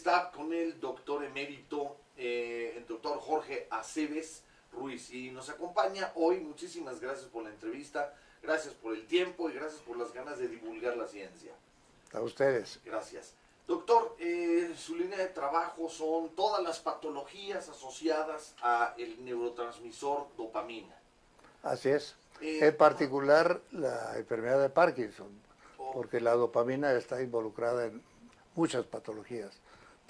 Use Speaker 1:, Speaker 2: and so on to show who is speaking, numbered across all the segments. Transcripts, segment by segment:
Speaker 1: está con el doctor emérito, eh, el doctor Jorge Aceves Ruiz, y nos acompaña hoy. Muchísimas gracias por la entrevista, gracias por el tiempo y gracias por las ganas de divulgar la ciencia.
Speaker 2: A ustedes.
Speaker 1: Gracias. Doctor, eh, su línea de trabajo son todas las patologías asociadas a el neurotransmisor dopamina.
Speaker 2: Así es.
Speaker 1: Eh,
Speaker 2: en particular la enfermedad de Parkinson,
Speaker 1: Oh.
Speaker 2: porque la dopamina está involucrada en muchas patologías,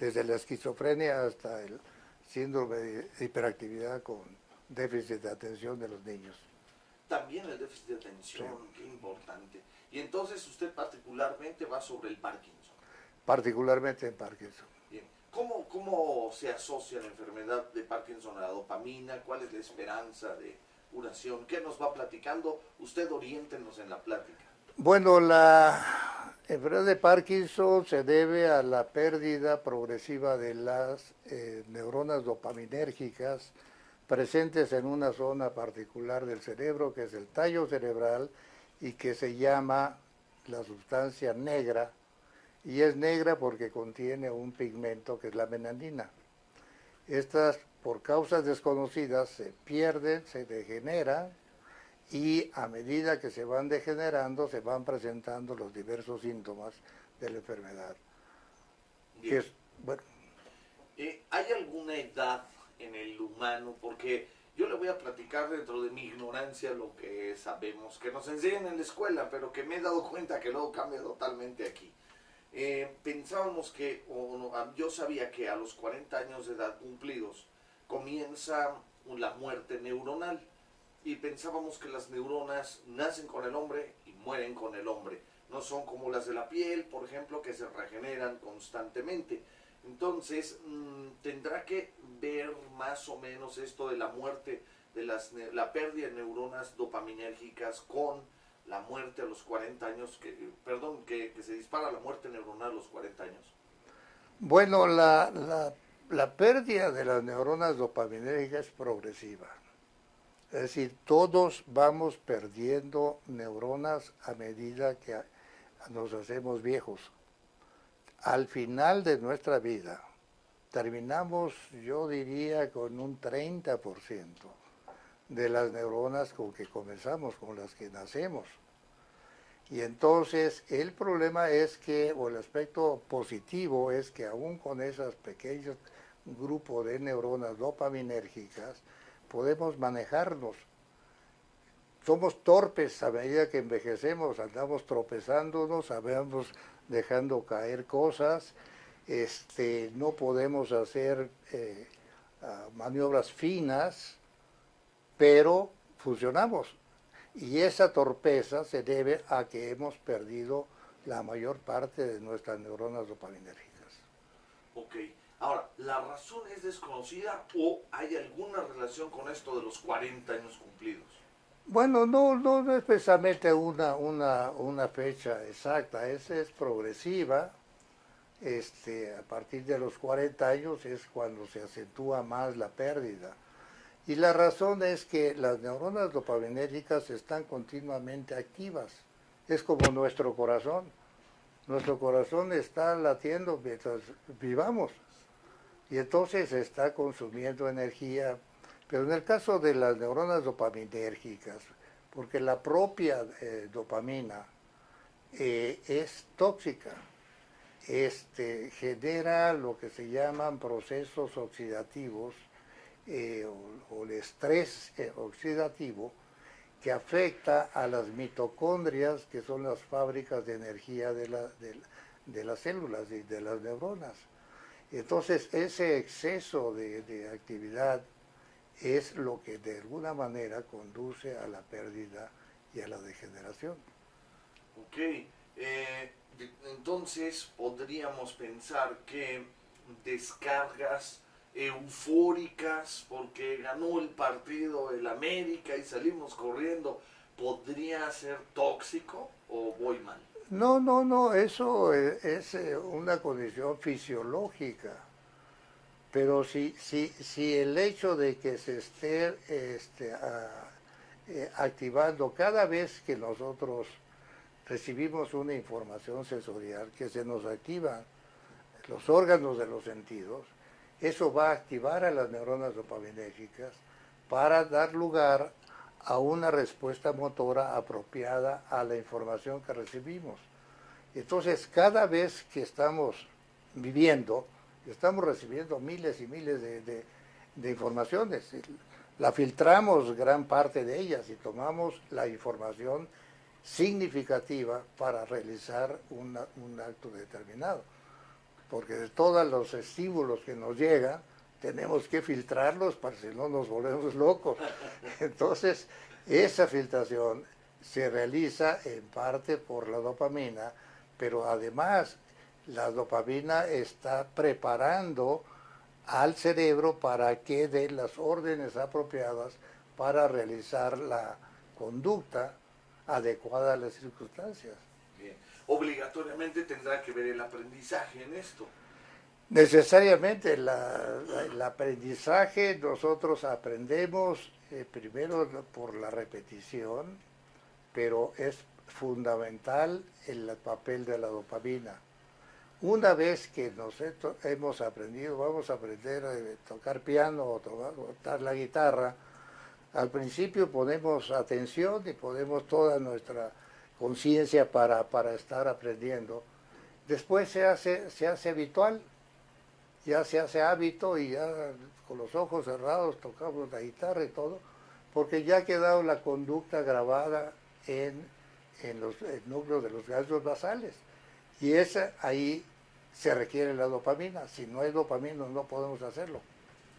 Speaker 2: desde la esquizofrenia hasta el síndrome de hiperactividad con déficit de atención de los niños.
Speaker 1: También el déficit de atención, qué importante. Y entonces usted particularmente va sobre el Parkinson.
Speaker 2: particularmente en Parkinson.
Speaker 1: Bien. ¿Cómo, ¿Cómo se asocia la enfermedad de Parkinson a la dopamina? ¿Cuál es la esperanza de curación? ¿Qué nos va platicando? Usted oriéntenos en la plática.
Speaker 2: Bueno, la enfermedad de Parkinson se debe a la pérdida progresiva de las eh, neuronas dopaminérgicas presentes en una zona particular del cerebro, que es el tallo cerebral, y que se llama la sustancia negra, y es negra porque contiene un pigmento que es la melanina. Estas, por causas desconocidas, se pierden, se degeneran, y a medida que se van degenerando se van presentando los diversos síntomas de la enfermedad. Es, bueno,
Speaker 1: Eh, ¿Hay alguna edad en el humano? Porque yo le voy a platicar dentro de mi ignorancia lo que sabemos, que nos enseñan en la escuela, pero que me he dado cuenta que luego cambia totalmente aquí. Eh, pensábamos que, o no, ah, yo sabía que a los 40 años de edad cumplidos comienza la muerte neuronal y pensábamos que las neuronas nacen con el hombre y mueren con el hombre. No son como las de la piel, por ejemplo, que se regeneran constantemente. Entonces, mm, tendrá que ver más o menos esto de la muerte, de las, la pérdida de neuronas dopaminérgicas con la muerte a los 40 años, que, perdón, que, que se dispara la muerte neuronal a los 40 años.
Speaker 2: bueno la, la, la pérdida de las neuronas dopaminérgicas es progresiva. Es decir, todos vamos perdiendo neuronas a medida que nos hacemos viejos. Al final de nuestra vida, terminamos, yo diría, con un 30% de las neuronas con que comenzamos, con las que nacemos. Y entonces el problema es que, o el aspecto positivo es que aún con esos pequeños grupos de neuronas dopaminérgicas, podemos manejarnos. Somos torpes a medida que envejecemos, andamos tropezándonos, sabemos dejando caer cosas, este, no podemos hacer eh, ah, maniobras finas, pero funcionamos. Y esa torpeza se debe a que hemos perdido la mayor parte de nuestras neuronas dopaminérgicas.
Speaker 1: Ok, ahora, ¿la razón es desconocida o hay alguna relación con esto de los 40 años cumplidos?
Speaker 2: Bueno, no, no, es precisamente una, una, una fecha exacta, es, es progresiva. Este, a partir de los 40 años es cuando se acentúa más la pérdida. Y la razón es que las neuronas dopaminérgicas están continuamente activas. Es como nuestro corazón. Nuestro corazón está latiendo mientras vivamos. Y entonces está consumiendo energía. Pero en el caso de las neuronas dopaminérgicas, porque la propia eh, dopamina eh, es tóxica, este, genera lo que se llaman procesos oxidativos eh, o, el estrés oxidativo que afecta a las mitocondrias, que son las fábricas de energía de la- de las células y de las neuronas. Entonces, ese exceso de, actividad es lo que de alguna manera conduce a la pérdida y a la degeneración.
Speaker 1: Ok, eh, entonces podríamos pensar que descargas eufóricas porque ganó el partido el América y salimos corriendo, ¿podría ser tóxico o voy mal?
Speaker 2: No, no, no, eso eh, es eh, una condición fisiológica. Pero si, si, si el hecho de que se esté este, eh, activando cada vez que nosotros recibimos una información sensorial, que se nos activan los órganos de los sentidos, eso va a activar a las neuronas dopaminérgicas para dar lugar a una respuesta motora apropiada a la información que recibimos. Entonces, cada vez que estamos viviendo, estamos recibiendo miles y miles de, informaciones. La filtramos gran parte de ellas y tomamos la información significativa para realizar un acto determinado. Porque de todos los estímulos que nos llegan, tenemos que filtrarlos para si no nos volvemos locos. Entonces, esa filtración se realiza en parte por la dopamina, pero además la dopamina está preparando al cerebro para que dé las órdenes apropiadas para realizar la conducta adecuada a las circunstancias.
Speaker 1: Bien. Obligatoriamente tendrá que ver el aprendizaje en esto.
Speaker 2: Necesariamente el aprendizaje nosotros aprendemos eh, primero por la repetición, pero es fundamental el papel de la dopamina. Una vez que nos hemos aprendido, vamos a aprender a tocar piano o tocar la guitarra, al principio ponemos atención y ponemos toda nuestra conciencia para, para, estar aprendiendo. Después se hace, se hace habitual, ya se hace hábito y ya con los ojos cerrados tocamos la guitarra y todo, porque ya ha quedado la conducta grabada en, en los núcleos de los ganglios basales. Y esa ahí se requiere la dopamina. Si no hay dopamina no podemos hacerlo.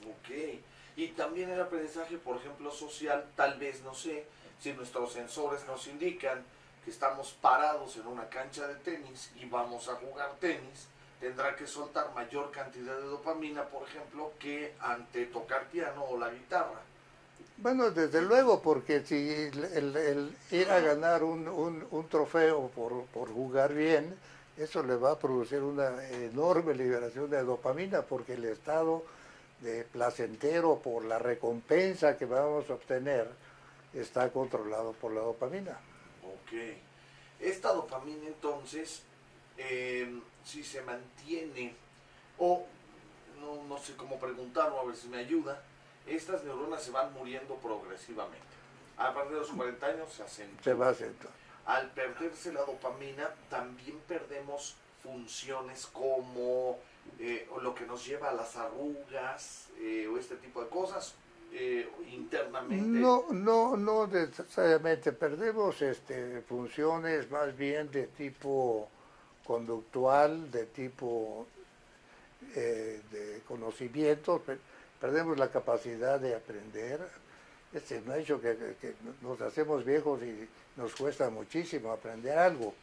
Speaker 1: Ok. Y también el aprendizaje, por ejemplo, social, tal vez, no sé, si nuestros sensores nos indican que estamos parados en una cancha de tenis y vamos a jugar tenis, tendrá que soltar mayor cantidad de dopamina, por ejemplo, que ante tocar piano o la guitarra.
Speaker 2: Bueno, desde luego, porque si el, ir a ganar un, un, trofeo por, por jugar bien, eso le va a producir una enorme liberación de dopamina porque el estado de placentero por la recompensa que vamos a obtener está controlado por la dopamina.
Speaker 1: Ok. Esta dopamina entonces, eh, si se mantiene, o no, no sé cómo preguntarlo, a ver si me ayuda, estas neuronas se van muriendo progresivamente. A partir de los 40 años se acentúan.
Speaker 2: Se va a acentuar
Speaker 1: al perderse la dopamina, también perdemos funciones como eh, lo que nos lleva a las arrugas eh, o este tipo de cosas eh, internamente.
Speaker 2: No, no, no necesariamente. Perdemos este, funciones más bien de tipo conductual, de tipo de conocimiento. Perdemos la capacidad de aprender. Este no ha hecho que nos hacemos viejos y nos cuesta muchísimo aprender algo.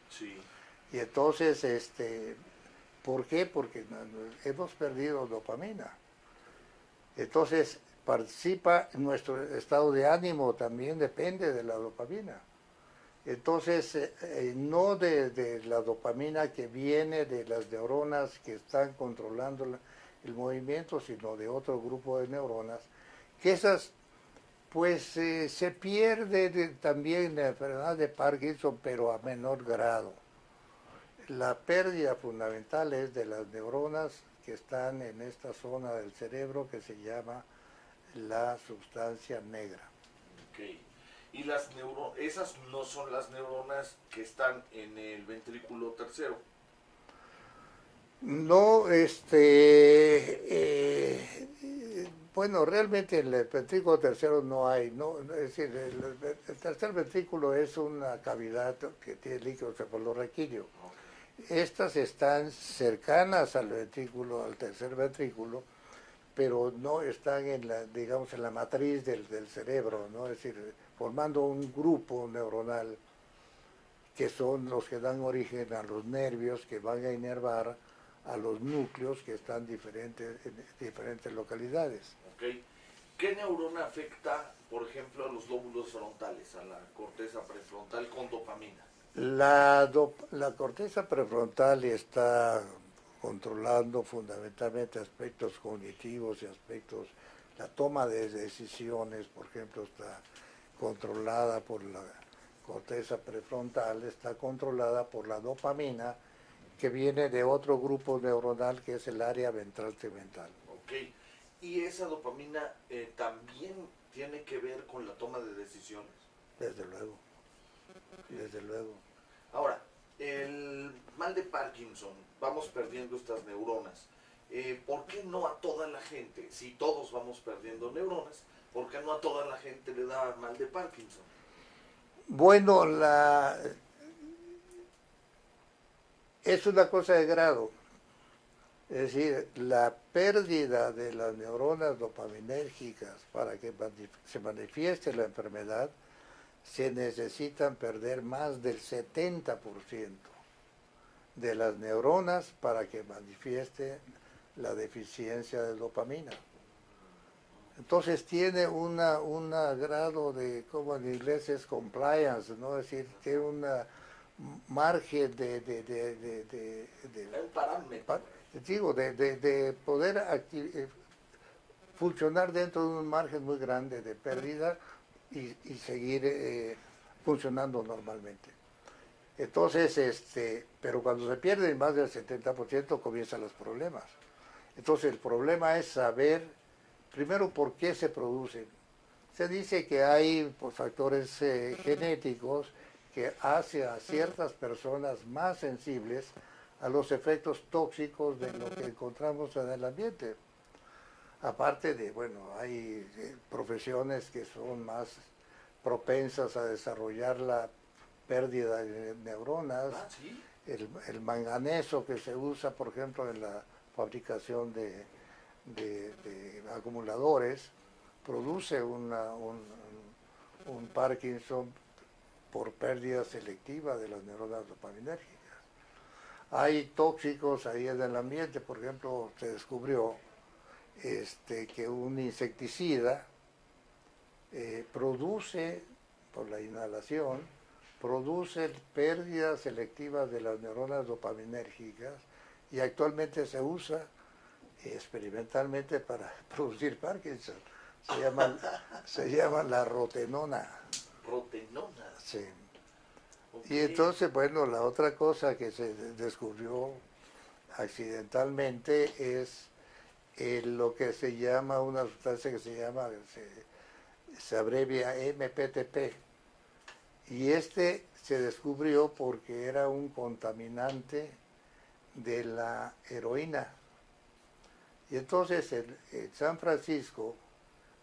Speaker 2: Y entonces, este, ¿por qué? Porque hemos perdido dopamina. Entonces, participa nuestro estado de ánimo, también depende de la dopamina. Entonces, eh, eh, no de, la dopamina que viene de las neuronas que están controlando el movimiento, sino de otro grupo de neuronas, que esas pues eh, se pierde también la enfermedad de Parkinson, pero a menor grado. La pérdida fundamental es de las neuronas que están en esta zona del cerebro que se llama la sustancia negra.
Speaker 1: Y las neuro esas no son las neuronas que están en el ventrículo tercero.
Speaker 2: No, este, eh, bueno, realmente en el ventrículo tercero no hay, no, es decir, el, tercer ventrículo es una cavidad que tiene líquido cefalorraquídeo. Estas están cercanas al ventrículo, al tercer ventrículo, pero no están en la, digamos, en la matriz del, cerebro, ¿no? Es decir, formando un grupo neuronal que son los que dan origen a los nervios que van a inervar a los núcleos que están diferentes, en diferentes localidades.
Speaker 1: ¿Qué neurona afecta, por ejemplo, a los lóbulos frontales, a la corteza prefrontal con dopamina?
Speaker 2: La, la corteza prefrontal está controlando fundamentalmente aspectos cognitivos y aspectos, la toma de decisiones, por ejemplo, está controlada por la corteza prefrontal, está controlada por la dopamina que viene de otro grupo neuronal que es el área ventral tegmental.
Speaker 1: Ok. ¿Y esa dopamina eh, también tiene que ver con la toma de decisiones?
Speaker 2: Desde luego. Desde luego.
Speaker 1: Ahora, el mal de Parkinson, vamos perdiendo estas neuronas. Eh, ¿Por qué no a toda la gente, si todos vamos perdiendo neuronas, por qué no a toda la gente le da mal de Parkinson?
Speaker 2: Bueno, la es una cosa de grado. Es decir, la pérdida de las neuronas dopaminérgicas para que se manifieste la enfermedad, se necesitan perder más del 70% de las neuronas para que manifieste la deficiencia de dopamina. Entonces tiene una, un grado de, como en inglés es compliance, ¿no? Es decir, tiene una margen de, de, de, de, digo, de, poder eh, funcionar dentro de un margen muy grande de pérdida y, y seguir eh, funcionando normalmente. Entonces, este, pero cuando se pierde más del 70% comienzan los problemas. Entonces el problema es saber primero por qué se producen. Se dice que hay pues, factores eh, genéticos que hace a ciertas personas más sensibles a los efectos tóxicos de lo que encontramos en el ambiente. Aparte de, bueno, hay eh, profesiones que son más propensas a desarrollar la pérdida de neuronas,
Speaker 1: Ah,
Speaker 2: el, el manganeso que se usa, por ejemplo, en la fabricación de, de- acumuladores, produce una- un, un Parkinson por pérdida selectiva de las neuronas dopaminérgicas. Hay tóxicos ahí en el ambiente, por ejemplo, se descubrió este, que un insecticida eh, produce, por la inhalación, produce pérdida selectiva de las neuronas dopaminérgicas y actualmente se usa experimentalmente para producir Parkinson. Se llama, se llama la rotenona.
Speaker 1: Rotenona.
Speaker 2: Sí. Y entonces, bueno, la otra cosa que se descubrió accidentalmente es eh, lo que se llama una sustancia que se llama, se, se abrevia MPTP. Y este se descubrió porque era un contaminante de la heroína. Y entonces en, San Francisco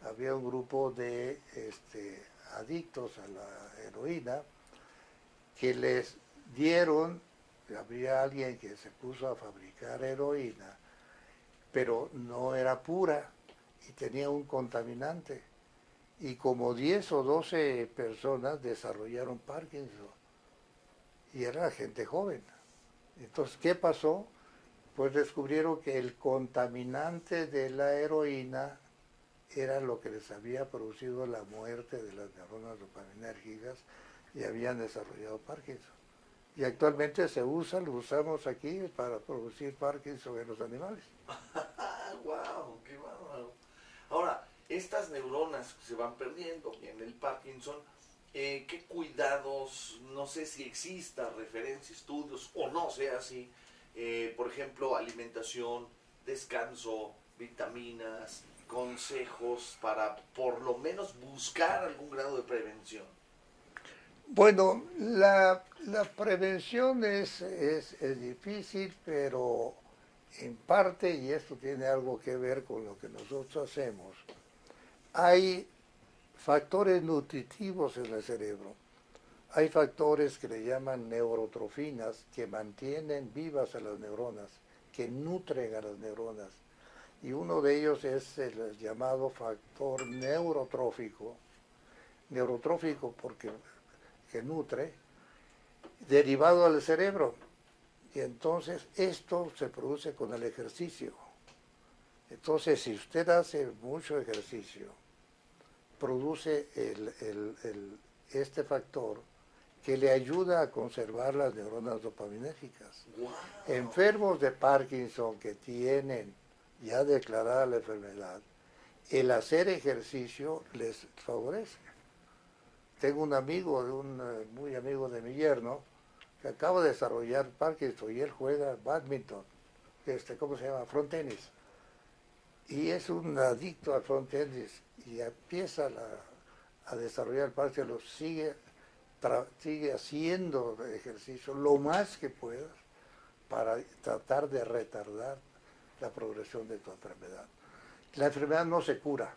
Speaker 2: había un grupo de este, adictos a la heroína que les dieron, había alguien que se puso a fabricar heroína, pero no era pura y tenía un contaminante. Y como 10 o 12 personas desarrollaron Parkinson. Y era gente joven. Entonces, ¿qué pasó? Pues descubrieron que el contaminante de la heroína era lo que les había producido la muerte de las neuronas dopaminérgicas y habían desarrollado Parkinson. Y actualmente se usa, lo usamos aquí para producir Parkinson en los animales.
Speaker 1: Wow, qué bárbaro. Ahora, estas neuronas se van perdiendo en el Parkinson, eh, ¿qué cuidados, no sé si exista referencia, estudios o no sea así? Eh, por ejemplo, alimentación, descanso, vitaminas, consejos para por lo menos buscar algún grado de prevención.
Speaker 2: Bueno, la, la prevención es, es, es difícil, pero en parte, y esto tiene algo que ver con lo que nosotros hacemos, hay factores nutritivos en el cerebro. Hay factores que le llaman neurotrofinas que mantienen vivas a las neuronas, que nutren a las neuronas. Y uno de ellos es el llamado factor neurotrófico. Neurotrófico porque que nutre, derivado al cerebro. Y entonces esto se produce con el ejercicio. Entonces, si usted hace mucho ejercicio, produce el, el, el, este factor que le ayuda a conservar las neuronas dopaminérgicas.
Speaker 1: Wow.
Speaker 2: Enfermos de Parkinson que tienen ya declarada la enfermedad, el hacer ejercicio les favorece. Tengo un amigo, un muy amigo de mi yerno, que acaba de desarrollar Parkinson y él juega badminton, este, ¿cómo se llama? Front tenis. Y es un adicto al front tenis y empieza a desarrollar Parkinson, sigue, sigue haciendo ejercicio lo más que pueda para tratar de retardar la progresión de tu enfermedad. La enfermedad no se cura,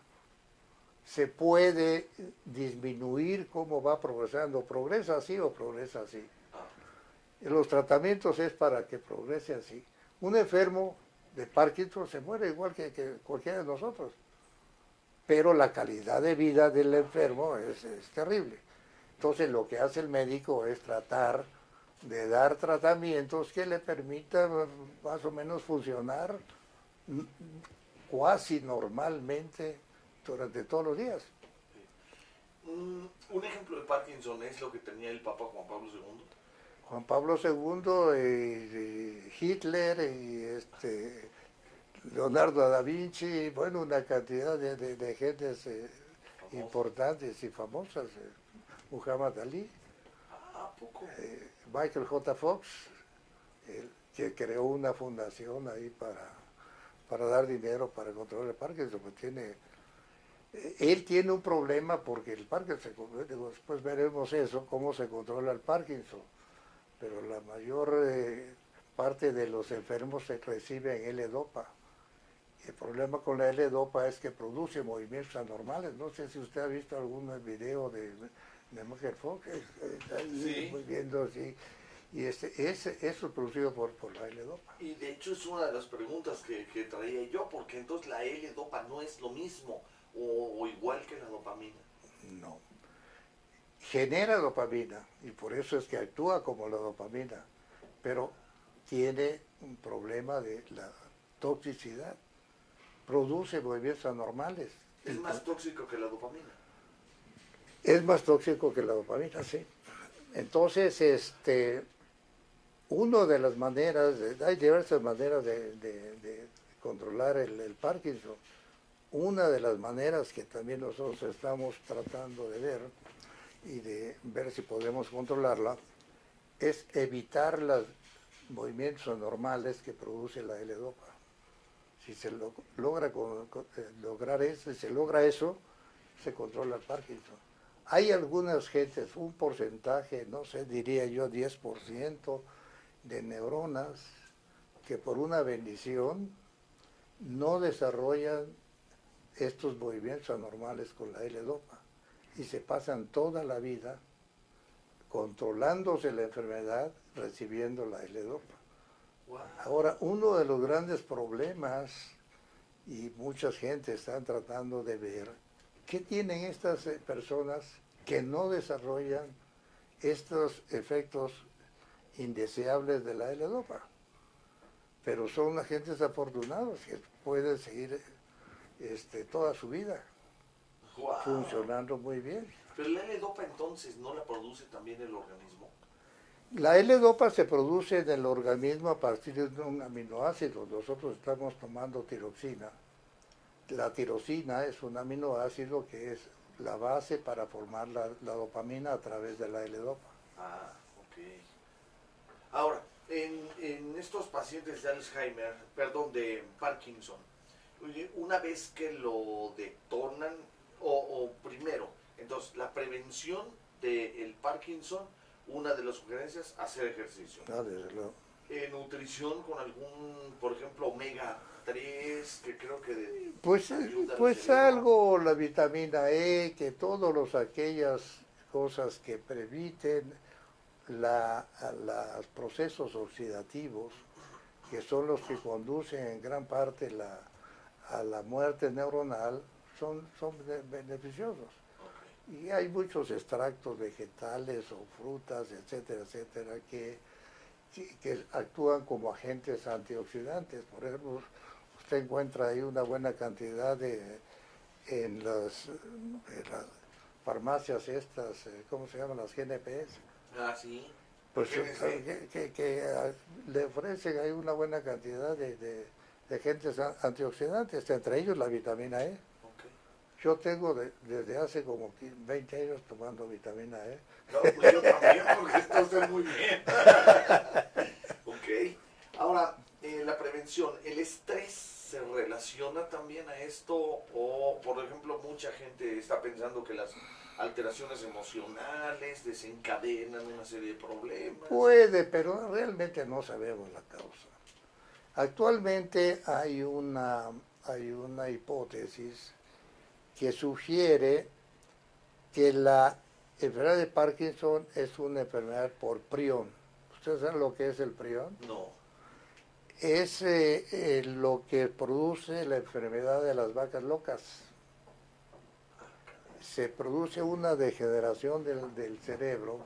Speaker 2: se puede disminuir cómo va progresando, progresa así o progresa así. Los tratamientos es para que progrese así. Un enfermo de Parkinson se muere igual que, cualquiera de nosotros, pero la calidad de vida del enfermo es, es terrible. Entonces lo que hace el médico es tratar de dar tratamientos que le permitan más o menos funcionar cuasi normalmente durante todos los días.
Speaker 1: Un, ejemplo de Parkinson es lo que tenía el Papa Juan Pablo II.
Speaker 2: Juan Pablo II, y, Hitler y este Leonardo da Vinci, bueno, una cantidad de, de, gentes eh, importantes y famosas. Eh, Muhammad Ali.
Speaker 1: Ah.
Speaker 2: Eh, Michael J. Fox, que creó una fundación ahí para, para dar dinero para controlar el Parkinson, pues tiene, eh, él tiene un problema porque el Parkinson, después veremos eso, cómo se controla el Parkinson, pero la mayor eh, parte de los enfermos se reciben L-Dopa. El problema con la L-Dopa es que produce movimientos anormales. No sé si usted ha visto algún video de de Fox, ahí viendo así. Y este, ese, eso es producido por, por la L-Dopa.
Speaker 1: Y de hecho es una de las preguntas que, que traía yo, porque entonces la L-Dopa no es lo mismo o, igual que la dopamina.
Speaker 2: No. Genera dopamina y por eso es que actúa como la dopamina, pero tiene un problema de la toxicidad. Produce movimientos anormales.
Speaker 1: ¿Es más tóxico que la dopamina?
Speaker 2: Es más tóxico que la dopamina, sí. Entonces, este, una de las maneras, hay diversas maneras de, controlar el, Parkinson. Una de las maneras que también nosotros estamos tratando de ver y de ver si podemos controlarla es evitar los movimientos anormales que produce la L-Dopa. Si se logra eh, lograr eso, si se logra eso, se controla el Parkinson. Hay algunas gentes, un porcentaje, no sé, diría yo 10% de neuronas que por una bendición no desarrollan estos movimientos anormales con la L-Dopa y se pasan toda la vida controlándose la enfermedad, recibiendo la L-Dopa. Ahora, uno de los grandes problemas, y mucha gente están tratando de ver, ¿Qué tienen estas eh, personas que no desarrollan estos efectos indeseables de la L-Dopa? Pero son agentes afortunados que pueden seguir este, toda su vida funcionando muy bien.
Speaker 1: Pero la L-Dopa entonces no la produce también el organismo.
Speaker 2: La L-Dopa se produce en el organismo a partir de un aminoácido. Nosotros estamos tomando tiroxina la tirosina es un aminoácido que es la base para formar la, dopamina a través de la L-Dopa.
Speaker 1: Ah, ok. Ahora, en, estos pacientes de Alzheimer, perdón, de Parkinson, una vez que lo detonan, o, primero, entonces la prevención del Parkinson, una de las sugerencias, hacer ejercicio.
Speaker 2: Ah, desde luego.
Speaker 1: Eh, nutrición con algún, por ejemplo, omega 3, que creo que...
Speaker 2: pues, pues algo, la vitamina E, que todos los aquellas cosas que previten la, los procesos oxidativos, que son los que conducen en gran parte la, a la muerte neuronal, son, son beneficiosos. Y hay muchos extractos vegetales o frutas, etcétera, etcétera, que que actúan como agentes antioxidantes. Por ejemplo, usted encuentra ahí una buena cantidad de en las, farmacias estas, eh, ¿cómo se llaman? Las GNPs.
Speaker 1: Ah, sí.
Speaker 2: Pues eh, que, ah, le ofrecen ahí una buena cantidad de, de, agentes antioxidantes, entre ellos la vitamina E. Yo tengo desde hace como 20 años tomando vitamina E.
Speaker 1: No, pues yo también, porque muy bien. ok. Ahora, eh, la prevención, ¿el estrés se relaciona también a esto? O, por ejemplo, mucha gente está pensando que las alteraciones emocionales desencadenan una serie de problemas.
Speaker 2: Puede, pero realmente no sabemos la causa. Actualmente hay una, hay una hipótesis que sugiere que la enfermedad de Parkinson es una enfermedad por prión. ¿Ustedes saben lo que es el prión?
Speaker 1: No.
Speaker 2: Es eh, eh, lo que produce la enfermedad de las vacas locas. Se produce una degeneración del, cerebro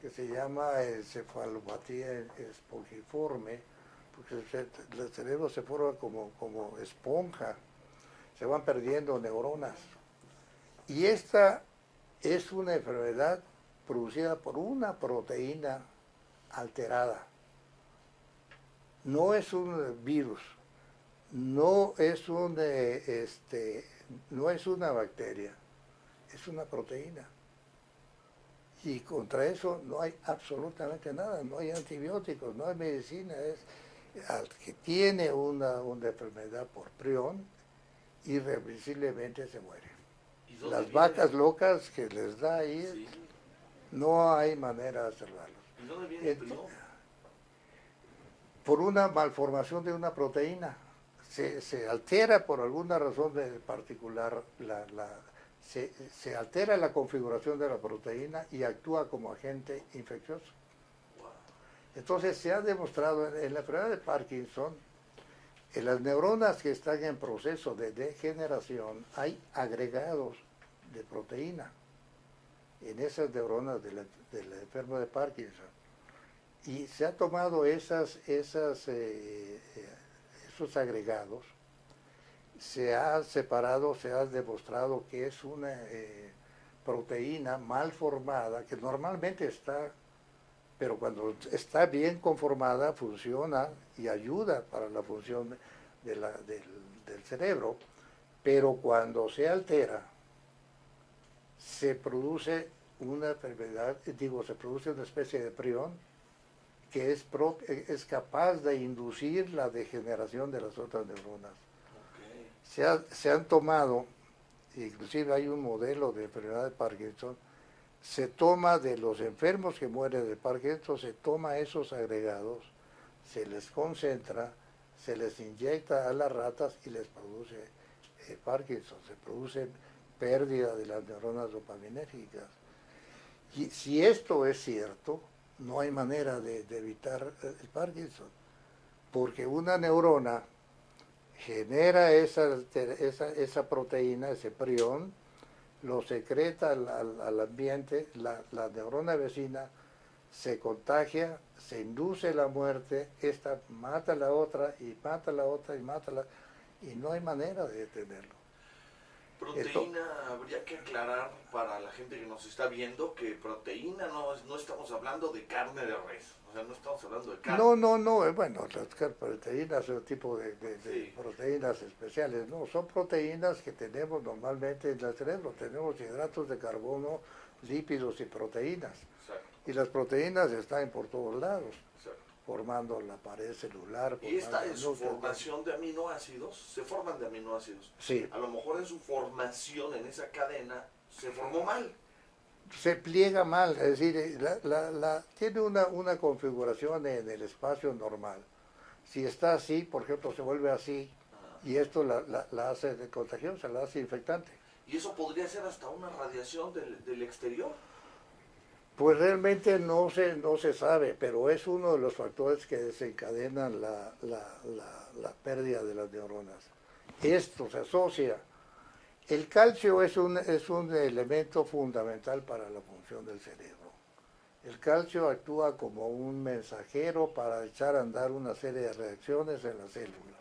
Speaker 2: que se llama encefalopatía espongiforme, porque el cerebro se forma como, como esponja se van perdiendo neuronas. Y esta es una enfermedad producida por una proteína alterada. No es un virus, no es, un, eh, este, no es una bacteria, es una proteína. Y contra eso no hay absolutamente nada, no hay antibióticos, no hay medicina. Es, al que tiene una, una enfermedad por prión, irreversiblemente se muere. Las vacas locas que les da ahí, no hay manera de salvarlos.
Speaker 1: ¿Y dónde viene el
Speaker 2: Por una malformación de una proteína. Se, altera por alguna razón particular, la, se, se, altera la configuración de la proteína y actúa como agente infeccioso. Entonces se ha demostrado en la enfermedad de Parkinson, en las neuronas que están en proceso de degeneración hay agregados de proteína en esas neuronas del, enfermo de Parkinson. Y se ha tomado esas, esas, eh, eh, esos agregados, se ha separado, se ha demostrado que es una eh, proteína mal formada, que normalmente está pero cuando está bien conformada funciona y ayuda para la función del, cerebro, pero cuando se altera, se produce una enfermedad, digo, se produce una especie de prión que es, es capaz de inducir la degeneración de las otras neuronas. Se, se han tomado, inclusive hay un modelo de enfermedad de Parkinson, se toma de los enfermos que mueren de Parkinson, se toma esos agregados, se les concentra, se les inyecta a las ratas y les produce eh, Parkinson, se produce pérdida de las neuronas dopaminérgicas. Y si esto es cierto, no hay manera de, evitar eh, el Parkinson, porque una neurona genera esa, esa, esa proteína, ese prión, lo secreta al, ambiente, la, neurona vecina se contagia, se induce la muerte, esta mata a la otra y mata a la otra y mata a la... y no hay manera de detenerlo.
Speaker 1: Proteína, habría que aclarar para la gente que nos está viendo que proteína no, no estamos hablando de carne de res, o sea, no estamos hablando de carne.
Speaker 2: No, no, no, eh, bueno, las proteínas un tipo de, proteínas especiales, no, son proteínas que tenemos normalmente en el cerebro, tenemos hidratos de carbono, lípidos y proteínas. Y las proteínas están por todos lados formando la pared celular.
Speaker 1: Y esta es su formación de aminoácidos, se forman de aminoácidos.
Speaker 2: Sí.
Speaker 1: A lo mejor en su formación en esa cadena se formó mal.
Speaker 2: Se pliega mal, es decir, la, la, tiene una, una configuración en el espacio normal. Si está así, por ejemplo, se vuelve así, y esto la, la, hace contagiosa, la hace infectante.
Speaker 1: ¿Y eso podría ser hasta una radiación del, del exterior?
Speaker 2: Pues realmente no se, no se sabe, pero es uno de los factores que desencadenan la, la, pérdida de las neuronas. Esto se asocia. El calcio es un, es un elemento fundamental para la función del cerebro. El calcio actúa como un mensajero para echar a andar una serie de reacciones en la célula.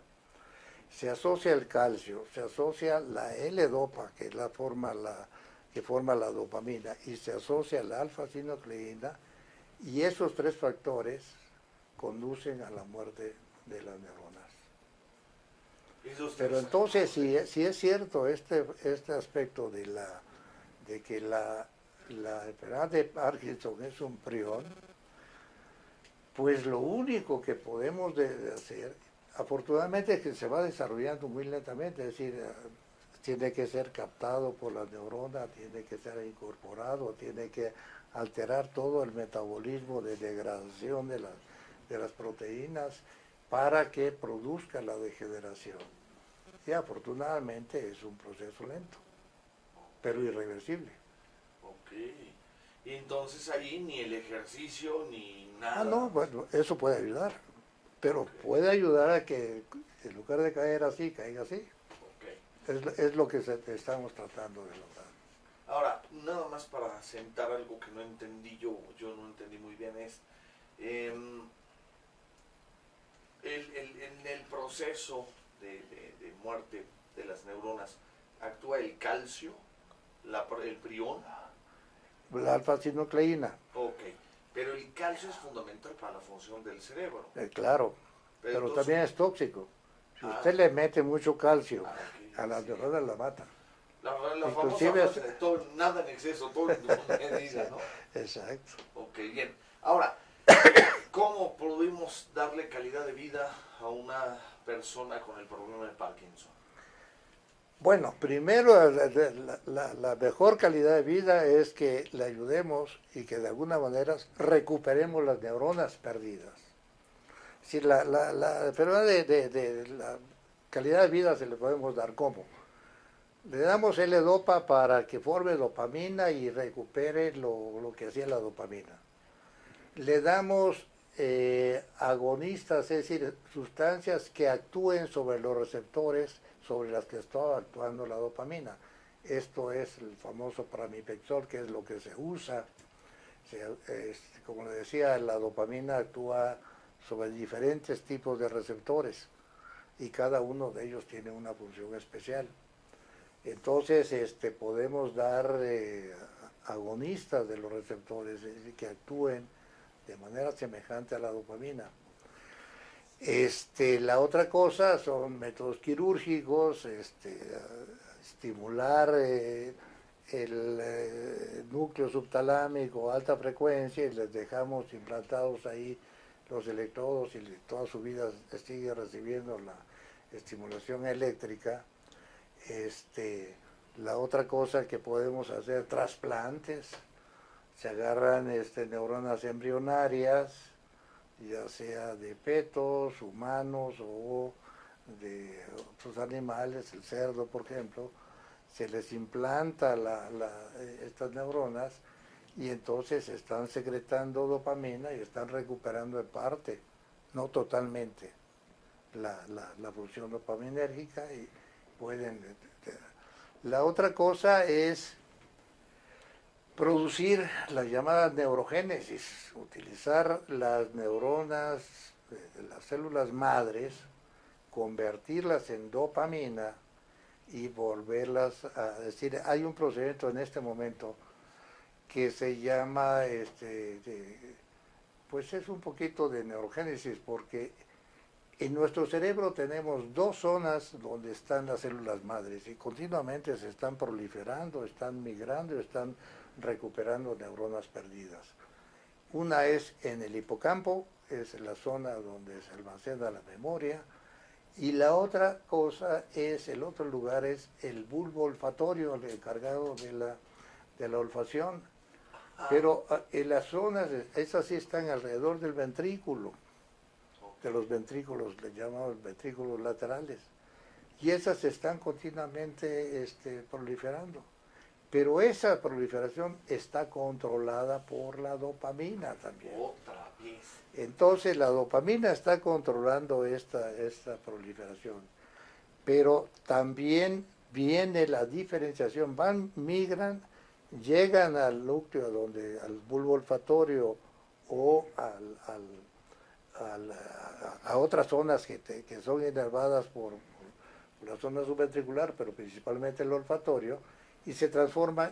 Speaker 2: Se asocia el calcio, se asocia la L-dopa, que es la forma, la, que forma la dopamina y se asocia a la alfa-sinucleína y esos tres factores conducen a la muerte de las neuronas. Pero entonces, si, si es cierto este, este aspecto de, la, de que la, la enfermedad de Parkinson es un prión, pues lo único que podemos hacer, afortunadamente es que se va desarrollando muy lentamente, es decir, tiene que ser captado por la neurona, tiene que ser incorporado, tiene que alterar todo el metabolismo de degradación de, de las proteínas para que produzca la degeneración. Y afortunadamente es un proceso lento, pero irreversible.
Speaker 1: Ok. Y entonces ahí ni el ejercicio ni nada.
Speaker 2: Ah, no, bueno, eso puede ayudar. Pero puede ayudar a que en lugar de caer así, caiga así. Es, es, lo que estamos tratando de lograr.
Speaker 1: Ahora, nada más para sentar algo que no entendí yo, yo no entendí muy bien, es em, el, el, en el proceso de, de, muerte de las neuronas, ¿actúa el calcio, la, el prión?
Speaker 2: La alfa-sinucleína.
Speaker 1: Ok, pero el calcio es fundamental para la función del cerebro.
Speaker 2: Eh, claro, pero, también es tóxico. Si ah. usted le mete mucho calcio ah, a las neuronas, la mata.
Speaker 1: La, la Inclusive famosa todo, nada en exceso, todo en medida, ¿no?
Speaker 2: Exacto.
Speaker 1: Ok, bien. Ahora, ¿cómo pudimos darle calidad de vida a una persona con el problema de Parkinson?
Speaker 2: Bueno, primero la, mejor calidad de vida es que le ayudemos y que de alguna manera recuperemos las neuronas perdidas. Si la, la, enfermedad de, la calidad de vida se le podemos dar como. Le damos L-Dopa para que forme dopamina y recupere lo, lo que hacía la dopamina. Le damos eh, agonistas, es decir, sustancias que actúen sobre los receptores sobre las que está actuando la dopamina. Esto es el famoso pramipexol, que es lo que se usa. como le decía, la dopamina actúa sobre diferentes tipos de receptores y cada uno de ellos tiene una función especial. Entonces, este, podemos dar eh, agonistas de los receptores que actúen de manera semejante a la dopamina. Este, la otra cosa son métodos quirúrgicos, este, estimular eh, el eh, núcleo subtalámico a alta frecuencia y les dejamos implantados ahí los electrodos y toda su vida sigue recibiendo la estimulación eléctrica. Este, la otra cosa que podemos hacer, trasplantes, se agarran este, neuronas embrionarias, ya sea de petos, humanos o de otros animales, el cerdo por ejemplo, se les implanta estas neuronas y entonces están secretando dopamina y están recuperando en parte, no totalmente, la, la función dopaminérgica y pueden... La otra cosa es producir la llamada neurogénesis, utilizar las neuronas, eh, las células madres, convertirlas en dopamina y volverlas a decir, hay un procedimiento en este momento que se llama, este, pues es un poquito de neurogénesis, porque en nuestro cerebro tenemos dos zonas donde están las células madres y continuamente se están proliferando, están migrando, están recuperando neuronas perdidas. Una es en el hipocampo, es la zona donde se almacena la memoria, y la otra cosa es, el otro lugar es el bulbo olfatorio, el encargado de la, de la olfacción. Ah. Pero ah, en las zonas, esas sí están alrededor del ventrículo, de los ventrículos, le llamamos ventrículos laterales. Y esas están continuamente este, proliferando. Pero esa proliferación está controlada por la dopamina también.
Speaker 1: Otra vez.
Speaker 2: Entonces la dopamina está controlando esta, esta proliferación. Pero también viene la diferenciación, van, migran, llegan al núcleo donde, al bulbo olfatorio o al, a, otras zonas que, que son inervadas por, por la zona subventricular, pero principalmente el olfatorio, y se transforman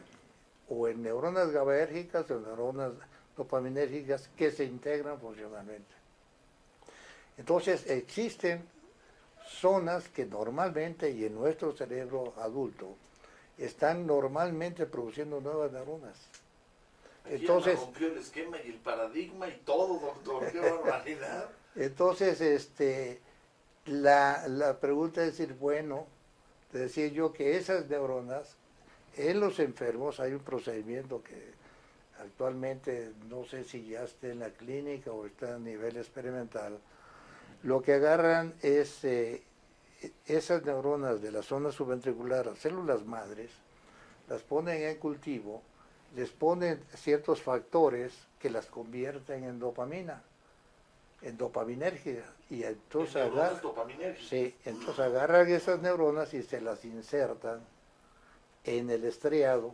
Speaker 2: o en neuronas GABAérgicas o en neuronas dopaminérgicas que se integran funcionalmente. Entonces existen zonas que normalmente y en nuestro cerebro adulto están normalmente produciendo nuevas neuronas.
Speaker 1: Entonces rompió el esquema y el paradigma y todo, doctor, qué barbaridad.
Speaker 2: Entonces, este, la, la pregunta es decir, bueno, te decía yo que esas neuronas en los enfermos hay un procedimiento que actualmente no sé si ya está en la clínica o está a nivel experimental, lo que agarran es eh, esas neuronas de la zona subventricular, las células madres, las ponen en cultivo, les ponen ciertos factores que las convierten en dopamina, en dopaminérgica. Y entonces, agarran, sí, entonces agarran esas neuronas y se las insertan en el estriado,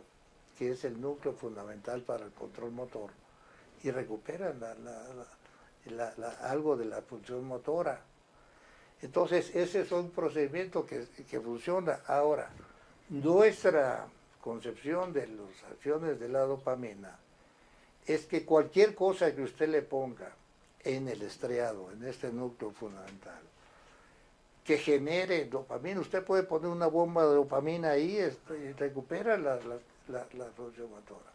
Speaker 2: que es el núcleo fundamental para el control motor, y recuperan algo de la función motora. Entonces, ese es un procedimiento que, que funciona. Ahora, nuestra concepción de las acciones de la dopamina es que cualquier cosa que usted le ponga en el estriado, en este núcleo fundamental, que genere dopamina. Usted puede poner una bomba de dopamina ahí y recupera la, función motora.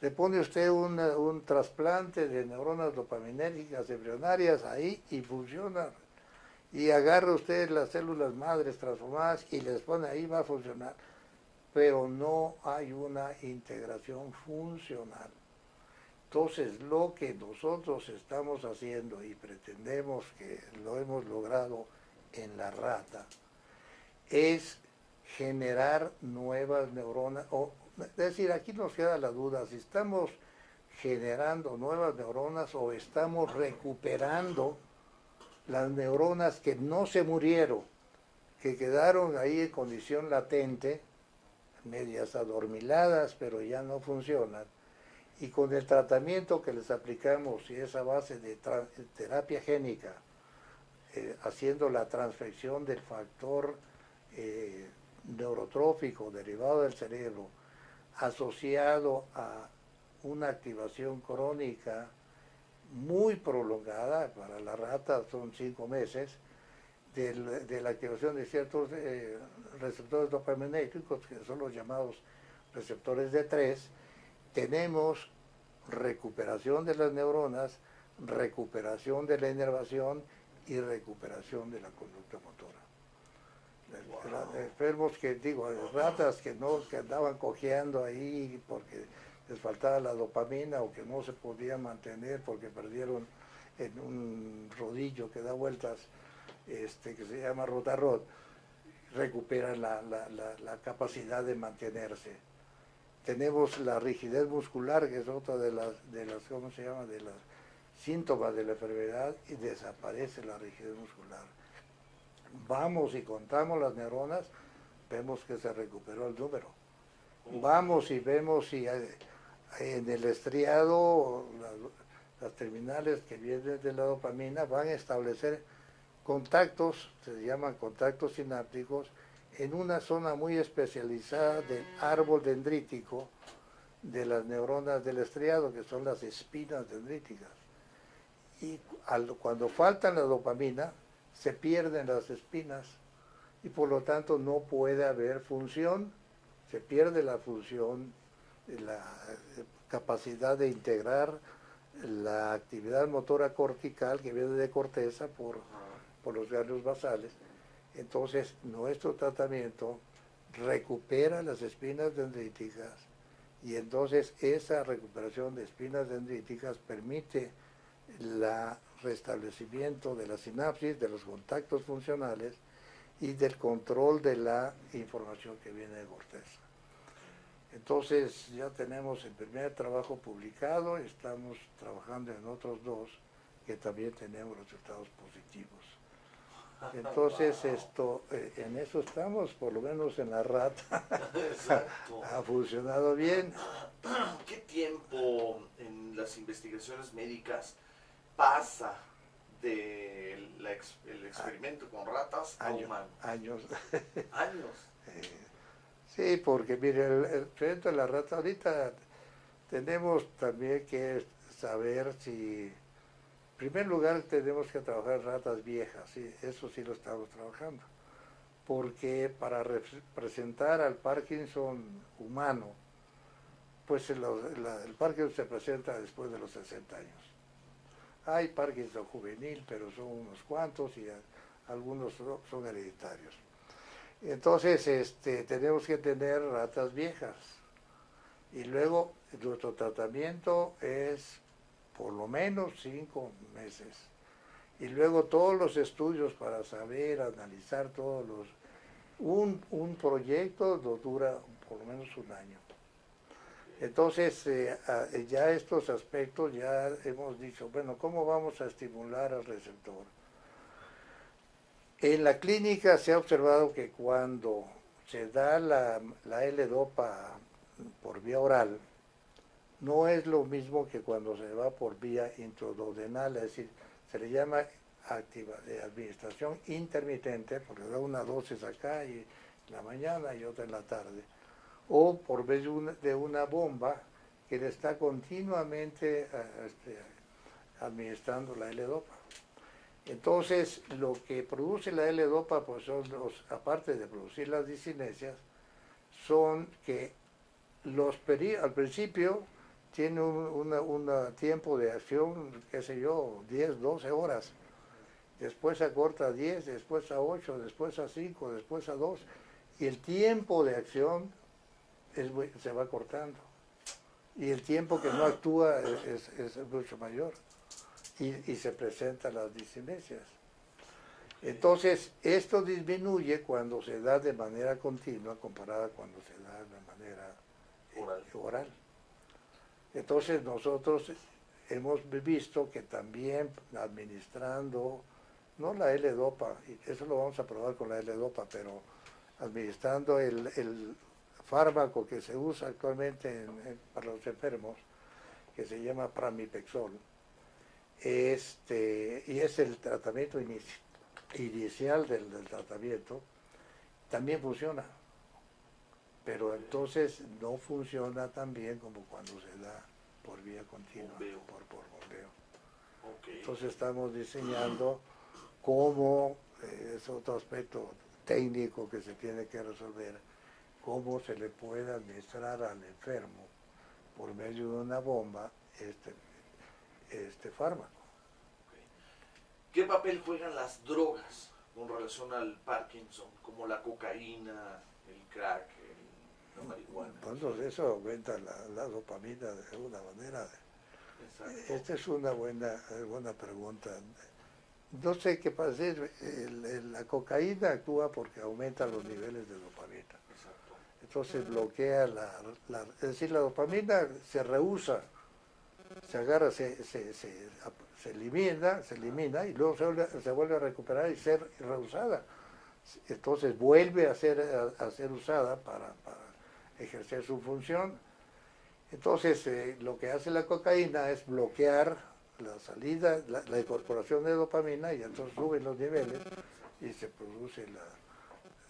Speaker 2: Le pone usted un trasplante de neuronas dopaminérgicas embrionarias ahí y funciona. Y agarra usted las células madres transformadas y les pone ahí, va a funcionar. Pero no hay una integración funcional. Entonces, lo que nosotros estamos haciendo y pretendemos que lo hemos logrado en la rata es generar nuevas neuronas, o, es decir, aquí nos queda la duda, si estamos generando nuevas neuronas o estamos recuperando las neuronas que no se murieron, que quedaron ahí en condición latente, medias adormiladas, pero ya no funcionan. Y con el tratamiento que les aplicamos y esa base de terapia génica, eh, haciendo la transfección del factor eh, neurotrófico derivado del cerebro asociado a una activación crónica muy prolongada, para la rata son cinco meses, de la activación de ciertos eh, receptores dopaminérgicos, que son los llamados receptores de 3, tenemos recuperación de las neuronas, recuperación de la inervación y recuperación de la conducta motora. Enfermos que, digo, ratas que no que andaban cojeando ahí porque les faltaba la dopamina o que no se podían mantener porque perdieron en un rodillo que da vueltas, este, que se llama rotarrot, recuperan la, la capacidad de mantenerse. Tenemos la rigidez muscular, que es otra de las, de las ¿cómo se llama?, de las síntomas de la enfermedad y desaparece la rigidez muscular. Vamos y contamos las neuronas, vemos que se recuperó el número. Vamos y vemos si en el estriado las, terminales que vienen de la dopamina van a establecer contactos, se llaman contactos sinápticos, en una zona muy especializada del árbol dendrítico de las neuronas del estriado, que son las espinas dendríticas. Y cuando falta la dopamina se pierden las espinas y por lo tanto no puede haber función, se pierde la función, la capacidad de integrar la actividad motora cortical que viene de corteza por, por los ganglios basales. Entonces nuestro tratamiento recupera las espinas dendríticas y entonces esa recuperación de espinas dendríticas permite el restablecimiento de la sinapsis, de los contactos funcionales y del control de la información que viene de corteza. Entonces ya tenemos el primer trabajo publicado, estamos trabajando en otros dos que también tenemos resultados positivos. Entonces esto, eh, en eso estamos, por lo menos en la rata. ha funcionado bien.
Speaker 1: ¿Qué tiempo en las investigaciones médicas pasa del el experimento con ratas a humanos.
Speaker 2: Años.
Speaker 1: Años.
Speaker 2: Eh, sí, porque mire, el, experimento de la rata, ahorita tenemos también que saber si primer lugar tenemos que trabajar ratas viejas, sí, eso sí lo estamos trabajando, porque para representar al Parkinson humano, pues el, Parkinson se presenta después de los 60 años. Hay Parkinson juvenil, pero son unos cuantos y algunos son hereditarios. Entonces, este, tenemos que tener ratas viejas. Y luego, nuestro tratamiento es por lo menos cinco meses. Y luego todos los estudios para saber, analizar todos los... Un, un proyecto dura por lo menos un año. Entonces, eh, ya estos aspectos ya hemos dicho, bueno, ¿cómo vamos a estimular al receptor? En la clínica se ha observado que cuando se da la, la L-Dopa por vía oral, no es lo mismo que cuando se va por vía intraduodenal, es decir, se le llama activa, de administración intermitente, porque da una dosis acá y en la mañana y otra en la tarde, o por vez de una, bomba que le está continuamente eh, este, administrando la L-Dopa. Entonces, lo que produce la L-Dopa, pues son los, aparte de producir las disinesias, son que los al principio tiene un tiempo de acción, qué sé yo, 10, 12 horas. Después se acorta a 10, después a 8, después a 5, después a 2. Y el tiempo de acción se va cortando. Y el tiempo que no actúa es, es mucho mayor y, se presentan las disinesias. Entonces, esto disminuye cuando se da de manera continua comparada cuando se da de manera eh, oral. Entonces, nosotros hemos visto que también administrando, no la L-Dopa, eso lo vamos a probar con la L-Dopa, pero administrando el, fármaco que se usa actualmente para los enfermos, que se llama pramipexol, este, y es el tratamiento inicial del, tratamiento, también funciona. Pero entonces no funciona tan bien como cuando se da por vía continua, por, por bombeo. Entonces estamos diseñando cómo, eh, es otro aspecto técnico que se tiene que resolver, cómo se le puede administrar al enfermo por medio de una bomba este, este fármaco.
Speaker 1: ¿Qué papel juegan las drogas con relación al Parkinson, como la cocaína, el crack, la marihuana?
Speaker 2: Entonces eso aumenta la, dopamina de alguna manera. Esta es una buena, buena pregunta. No sé qué pasa, la cocaína actúa porque aumenta los niveles de dopamina. Entonces bloquea la, la, Es decir, la dopamina se rehúsa se agarra, se, se, se, elimina, se elimina y luego se vuelve, a recuperar y ser reusada. Entonces vuelve a ser, a, ser usada para, ejercer su función. Entonces eh, lo que hace la cocaína es bloquear la salida, la incorporación de dopamina y entonces suben los niveles y se produce la,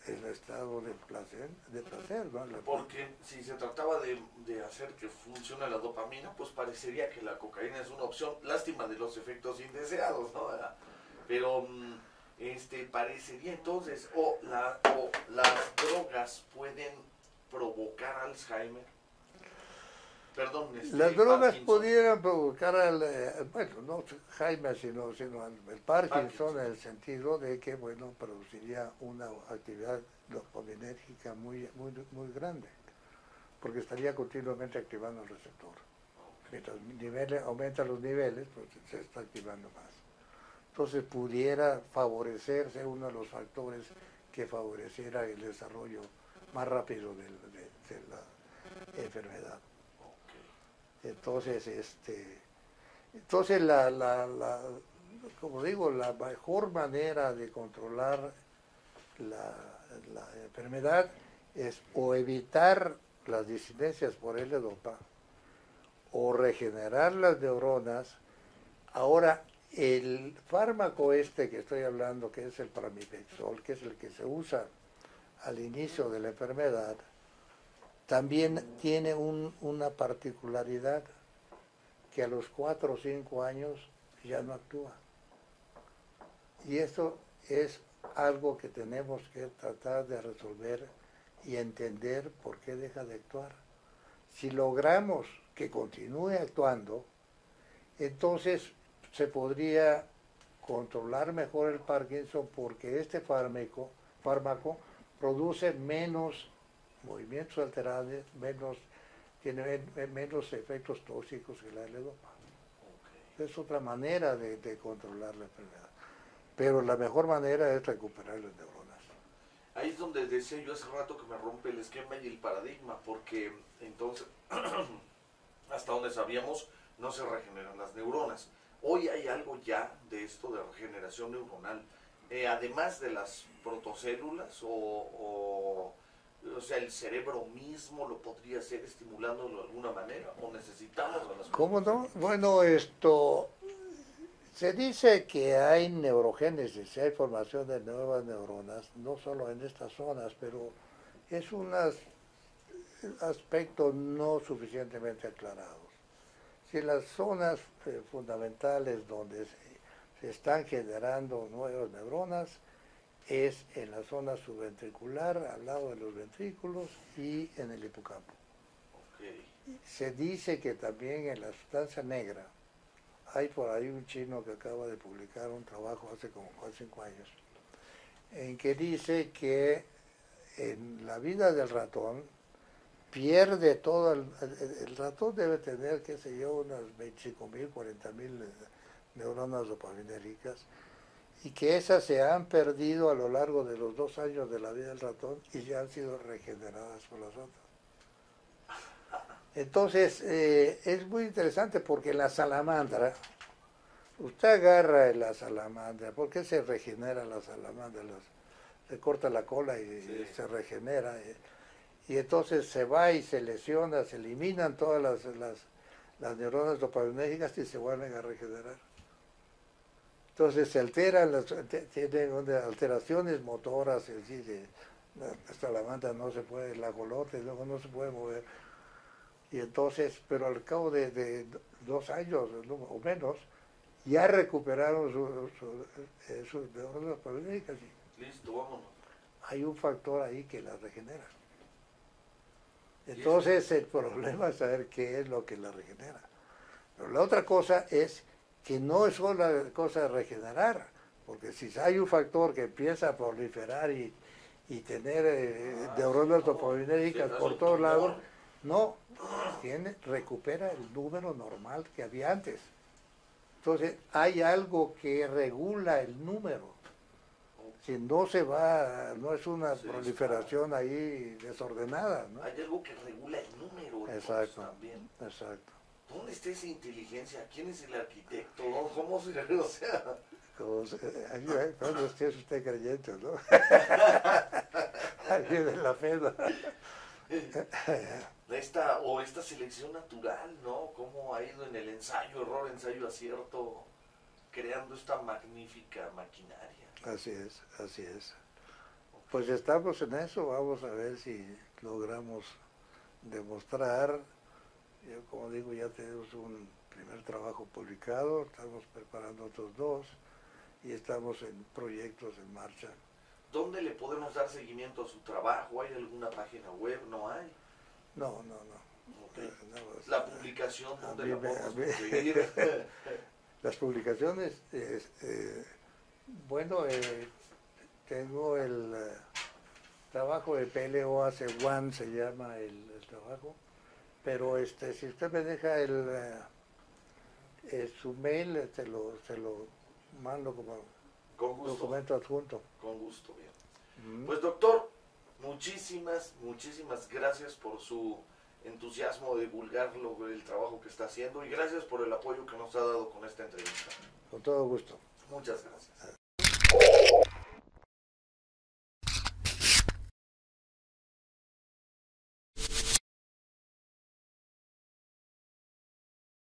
Speaker 2: el estado de placer, de placer
Speaker 1: Porque si se trataba de, hacer que funcione la dopamina, pues parecería que la cocaína es una opción, lástima de los efectos indeseados, ¿no? Pero mm, este parecería entonces, o, la, o las drogas pueden provocar Alzheimer.
Speaker 2: Perdón, este, Las drogas pudieran provocar, al, eh, bueno, no Jaime, sino, sino el Parkinson, en el sentido de que, bueno, produciría una actividad dopaminérgica muy, muy, muy grande, porque estaría continuamente activando el receptor. Mientras niveles, aumenta los niveles, pues se está activando más. Entonces pudiera favorecerse uno de los factores que favoreciera el desarrollo más rápido de la enfermedad. Entonces, este, entonces la, la, la, como digo, la mejor manera de controlar la, la enfermedad es o evitar las disidencias por L-Dopa o regenerar las neuronas. Ahora, el fármaco este que estoy hablando, que es el pramipexol, que es el que se usa al inicio de la enfermedad, también tiene una particularidad que a los 4 o 5 años ya no actúa. Y eso es algo que tenemos que tratar de resolver y entender por qué deja de actuar. Si logramos que continúe actuando, entonces se podría controlar mejor el Parkinson porque este fármaco, fármaco produce menos movimientos alterados, menos, tiene menos efectos tóxicos que la L-Dopa. Es otra manera de, de controlar la enfermedad. Pero la mejor manera es recuperar las neuronas.
Speaker 1: Ahí es donde decía yo hace rato que me rompe el esquema y el paradigma, porque entonces, hasta donde sabíamos, no se regeneran las neuronas. Hoy hay algo ya de esto de regeneración neuronal, eh, además de las protocélulas o, o, sea, el cerebro mismo lo podría ser estimulándolo de alguna manera o necesitamos a las
Speaker 2: ¿Cómo no? Bueno, esto se dice que hay neurogénesis, hay formación de nuevas neuronas, no solo en estas zonas, pero es un aspecto no suficientemente aclarado. Si las zonas eh, fundamentales donde se, están generando nuevas neuronas es en la zona subventricular, al lado de los ventrículos y en el hipocampo. Se dice que también en la sustancia negra, hay por ahí un chino que acaba de publicar un trabajo hace como 4 cinco años, en que dice que en la vida del ratón pierde todo, el, el, ratón debe tener, qué sé yo, unas 25 mil, 40 mil neuronas dopaminéricas, y que esas se han perdido a lo largo de los dos años de la vida del ratón y ya han sido regeneradas por las otras. Entonces, eh, es muy interesante porque la salamandra, usted agarra la salamandra, ¿por qué se regenera la salamandra? se corta la cola y, se regenera. Y, entonces se va y se lesiona, se eliminan todas las, las, neuronas dopaminérgicas y se vuelven a regenerar. Entonces se alteran, las, tienen alteraciones motoras, es decir, la salamandra no se puede, la colote luego no se puede mover y entonces, pero al cabo de, dos años o menos, ya recuperaron sus su, eh,
Speaker 1: Listo, vámonos.
Speaker 2: Hay un factor ahí que la regenera. Entonces el problema es saber qué es lo que la regenera. Pero la otra cosa es que no es solo la cosa de regenerar, porque si hay un factor que empieza a proliferar y, tener eh, ah, neuronas por todos lados, no, tiene, recupera el número normal que había antes. Entonces, hay algo que regula el número. Si no se va, no es una proliferación ahí desordenada. ¿no?
Speaker 1: Hay algo que regula el número.
Speaker 2: Exacto. También. Exacto.
Speaker 1: ¿Dónde está esa inteligencia? ¿Quién es el arquitecto? ¿Cómo se o sea?
Speaker 2: ¿Cuándo es usted creyente, no? Ahí viene la fe.
Speaker 1: esta o esta selección natural, ¿no? Cómo ha ido en el ensayo, error, ensayo, acierto, creando esta magnífica maquinaria.
Speaker 2: Así es, así es. Pues estamos en eso, vamos a ver si logramos demostrar. Yo como digo, ya tenemos un primer trabajo publicado, estamos preparando otros dos y estamos en proyectos en marcha.
Speaker 1: ¿Dónde le podemos dar seguimiento a su trabajo? ¿Hay alguna página web? ¿No hay?
Speaker 2: No, no, no.
Speaker 1: la publicación donde la podemos
Speaker 2: Las publicaciones, eh, bueno, eh, tengo el eh, trabajo de PLO hace One, se llama el, trabajo, pero este, si usted me deja el, su mail, se lo, se lo mando como documento adjunto.
Speaker 1: Con gusto, bien. Pues doctor, muchísimas, muchísimas gracias por su entusiasmo de divulgar el trabajo que está haciendo y gracias por el apoyo que nos ha dado con esta entrevista.
Speaker 2: Con todo gusto.
Speaker 1: Muchas gracias.